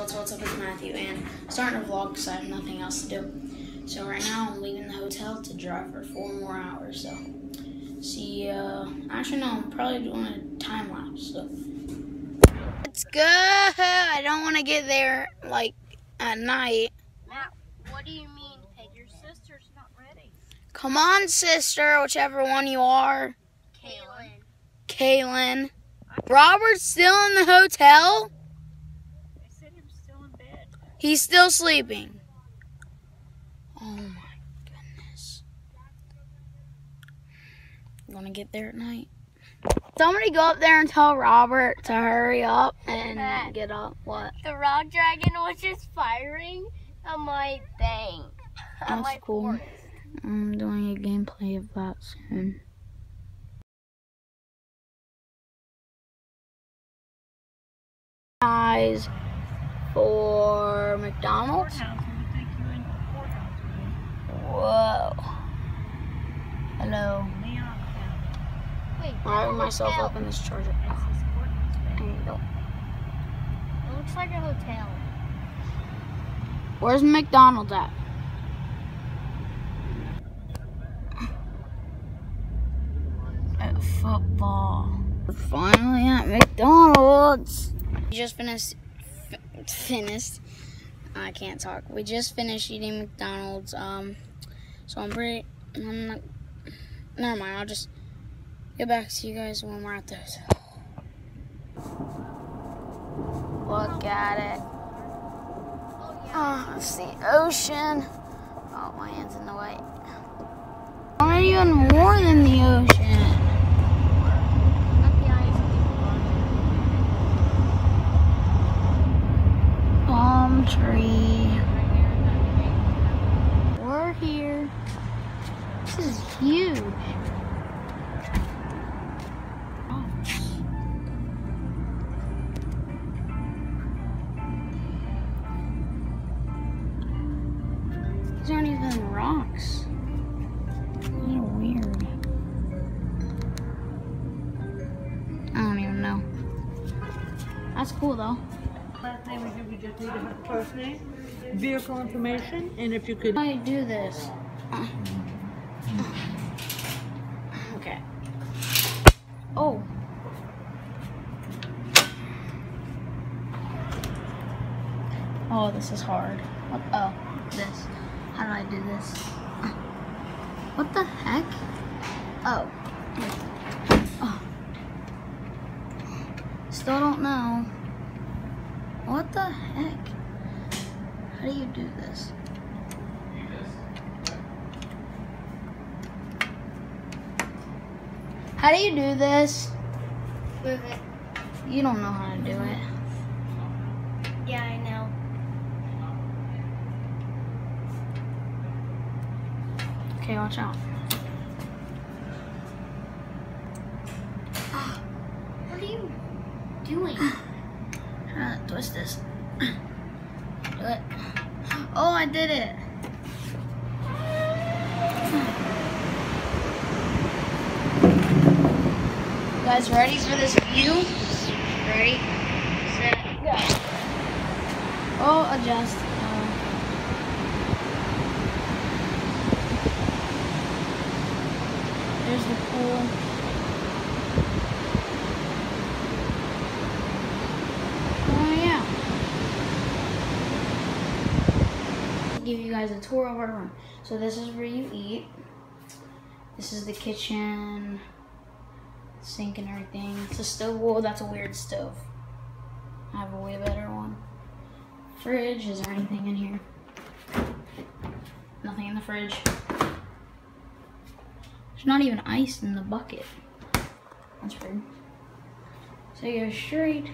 What's what's up? It's Matthew, and I'm starting a vlog because I have nothing else to do. So right now I'm leaving the hotel to drive for four more hours. So see, uh, actually no, I'm probably doing a time lapse. So let's go. I don't want to get there like at night. Matt, what do you mean, Peg? Your sister's not ready. Come on, sister, whichever one you are. Kaylin. Kaylin. Robert's still in the hotel. I said he was still in bed. He's still sleeping. Oh my goodness. You want to get there at night? Somebody go up there and tell Robert to hurry up and get up. What? The rock dragon was just firing on my thing. on That's my cool. forest. I'm doing a gameplay of that soon. Guys, for McDonald's. Courthouse, we would take you into the courthouse. Whoa. Hello. Wait, I have myself up in this charger. That's his courthouse. There you go. It looks like a hotel. Where's McDonald's at? At football. We're finally at McDonald's. Just finished. Finished. I can't talk. We just finished eating McDonald's. Um, so I'm pretty. I'm not. Never mind. I'll just get back to you guys when we're at the hotel. Look at it. Oh, it's the ocean. Oh, my hand's in the way. Not even more than the ocean. Not the eyes of Palm tree. the We're here. This is huge. These aren't even rocks. Kind of weird. I don't even know. That's cool though. Last name is you would just need have first name, vehicle information, and if you could. How do do this? Okay. Oh. Oh, this is hard. What? Oh, this. How do I do this? What the heck? Oh. Oh. Still don't know. What the heck? How do you do this? How do you do this? Move it. You don't know how to do it. Yeah, I know. Okay, watch out. Ah, what are you doing? Try to twist this. Do it. Oh, I did it. Guys ready for this view? Ready, set, go. Oh, adjust. Uh, there's the pool. Oh yeah. Give you guys a tour of our room. So this is where you eat. This is the kitchen, sink and everything. It's a stove. Whoa, that's a weird stove. I have a way better one. Fridge. Is there anything in here? Nothing in the fridge. There's not even ice in the bucket. That's weird. So you go straight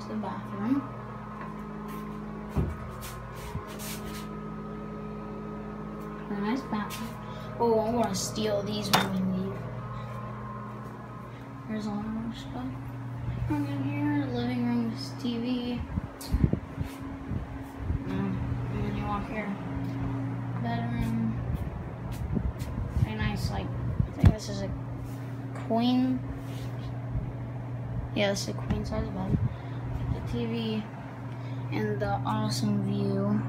to the bathroom. A nice bathroom. Oh, I want to steal these when we leave. There's a lot more stuff. Room in here, living room, TV. Mm, And then you walk here. Bedroom. Very nice, like, I think this is a queen. Yeah, this is a queen size bed. The TV and the awesome view.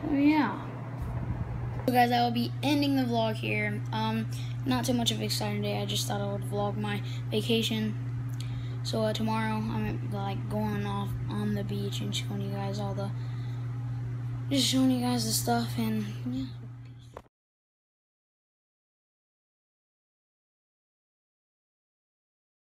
So yeah. So guys, I will be ending the vlog here. Um, not too much of an exciting day. I just thought I would vlog my vacation. So uh, tomorrow I'm like going off on the beach and showing you guys all the, just showing you guys the stuff and yeah.